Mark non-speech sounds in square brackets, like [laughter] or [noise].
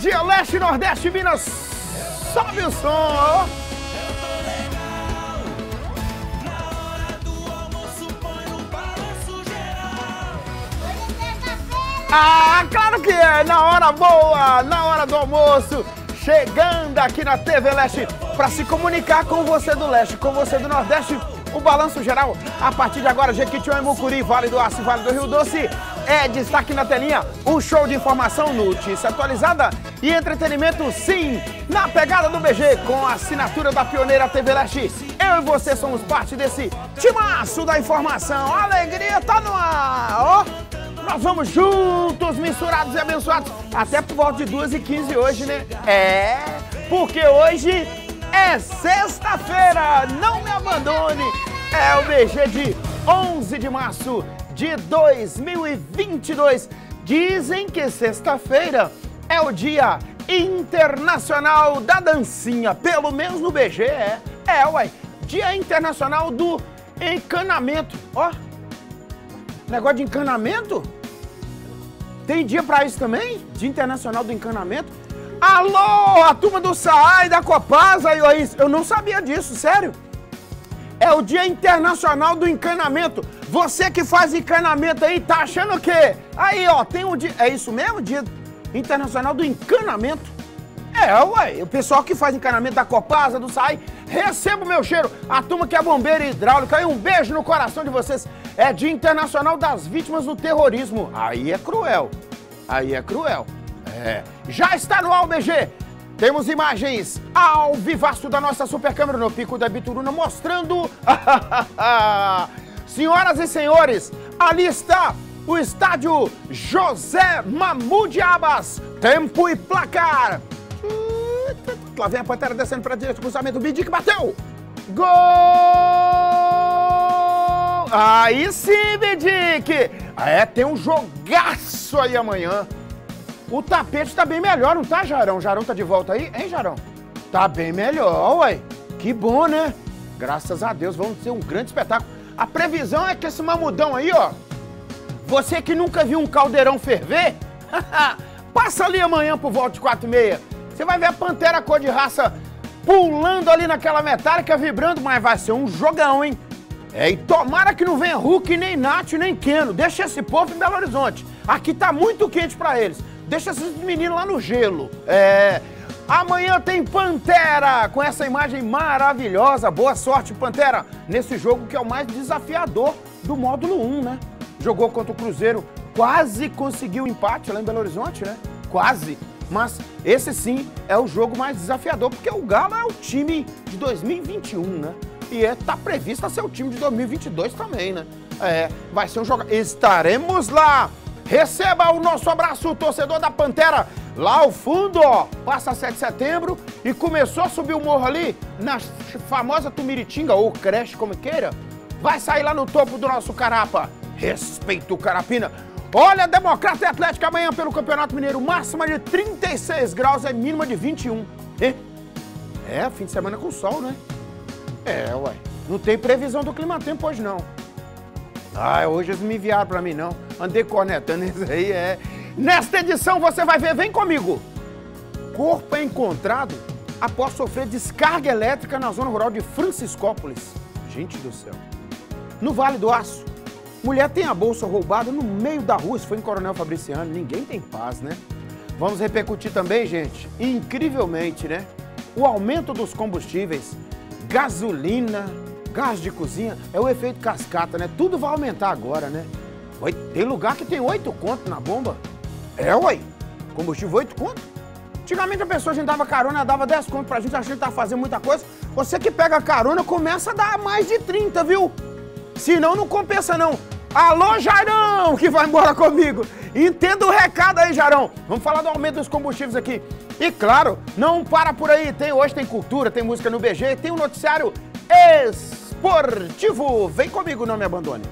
dia, Leste, Nordeste, Minas. Sobe o som. Ah, claro que é! Na hora boa, na hora do almoço, chegando aqui na TV Leste para se comunicar com você do Leste, com você do Nordeste. O balanço geral, a partir de agora, Jequitinhonha, Mucuri, Vale do Aço, Vale do Rio Doce, é destaque na telinha, um show de informação, notícia atualizada e entretenimento, sim, na pegada do BG, com a assinatura da pioneira TV Leste. Eu e você somos parte desse timaço da informação. A alegria tá no ar, ó! Nós vamos juntos, misturados e abençoados, até por volta de 2h15 hoje, né? É, porque hoje é sexta-feira, não me abandone. É o BG de 11 de março de 2022. Dizem que sexta-feira é o Dia Internacional da Dancinha, pelo menos no BG é. É, uai, Dia Internacional do Encanamento. Ó, negócio de encanamento? Tem dia pra isso também? Dia Internacional do Encanamento? Alô, a turma do SAAI, da Copasa, eu não sabia disso, sério. É o Dia Internacional do Encanamento. Você que faz encanamento aí, tá achando o quê? Aí, ó, tem um dia. É isso mesmo? Dia Internacional do Encanamento? É, ué, o pessoal que faz encanamento da Copasa, do SAI, receba o meu cheiro. A turma que é bombeira hidráulica, e um beijo no coração de vocês. É Dia Internacional das Vítimas do Terrorismo. Aí é cruel. Aí é cruel. É. Já está no AUBG. Temos imagens ao vivaço da nossa super câmera no Pico da Bituruna mostrando. [laughs] Senhoras e senhores, ali está o estádio José Mamude Abas. Tempo e placar. Lá vem a Pantera descendo para a direita, cruzamento. Bidic bateu. Gol! Aí sim, Bidic! É, tem um jogaço aí amanhã. O tapete tá bem melhor, não tá, Jarão? Jarão tá de volta aí, hein, Jarão? Tá bem melhor, ué. Que bom, né? Graças a Deus, vamos ter um grande espetáculo. A previsão é que esse mamudão aí, ó. Você que nunca viu um caldeirão ferver, [laughs] passa ali amanhã por volta de 4 e meia. Você vai ver a pantera cor de raça pulando ali naquela metálica, vibrando, mas vai ser um jogão, hein? É, e tomara que não venha Hulk, nem Nath, nem Keno. Deixa esse povo em Belo Horizonte. Aqui tá muito quente para eles. Deixa esses meninos lá no gelo. É. Amanhã tem Pantera com essa imagem maravilhosa. Boa sorte, Pantera, nesse jogo que é o mais desafiador do módulo 1, né? Jogou contra o Cruzeiro, quase conseguiu o empate lá em Belo Horizonte, né? Quase. Mas esse sim é o jogo mais desafiador, porque o Galo é o time de 2021, né? E é, tá previsto a ser o time de 2022 também, né? É, vai ser um jogo. Estaremos lá Receba o nosso abraço, torcedor da Pantera. Lá ao fundo, ó, passa 7 de setembro e começou a subir o morro ali, na famosa Tumiritinga, ou creche, como queira. Vai sair lá no topo do nosso Carapa. Respeito Carapina. Olha, Democrata e Atlético amanhã pelo Campeonato Mineiro. Máxima de 36 graus, é mínima de 21. É, fim de semana com sol, né? É, ué. Não tem previsão do clima-tempo hoje, não. Ah, hoje eles me enviaram pra mim, não. Andei cornetando isso aí, é. Nesta edição você vai ver, vem comigo. Corpo é encontrado após sofrer descarga elétrica na zona rural de Franciscópolis. Gente do céu. No Vale do Aço, mulher tem a bolsa roubada no meio da rua. Isso foi em Coronel Fabriciano. Ninguém tem paz, né? Vamos repercutir também, gente, incrivelmente, né? O aumento dos combustíveis, gasolina, gás de cozinha, é o efeito cascata, né? Tudo vai aumentar agora, né? Tem lugar que tem oito contos na bomba. É, ué. Combustível oito contos. Antigamente a pessoa a gente dava carona, dava 10 contos pra gente, achando que tá fazendo muita coisa. Você que pega carona começa a dar mais de 30, viu? Senão não compensa não. Alô, Jarão, que vai embora comigo. Entenda o recado aí, Jarão. Vamos falar do aumento dos combustíveis aqui. E claro, não para por aí. Tem hoje tem cultura, tem música no BG, tem um noticiário esportivo. Vem comigo, não me abandone.